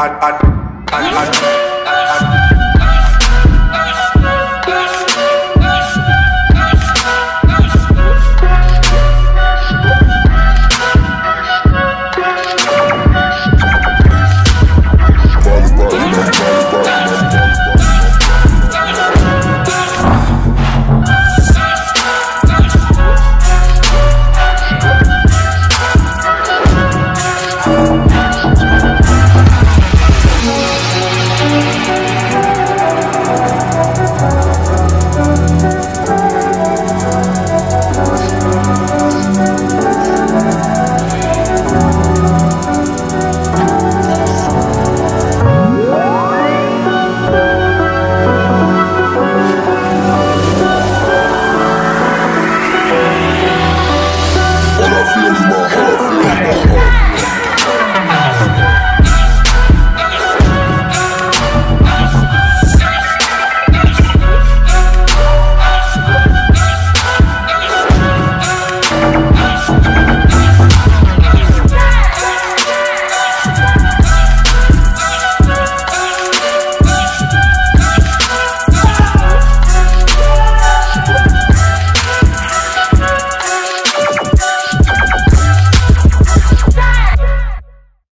I, I, I, I, I. anymore.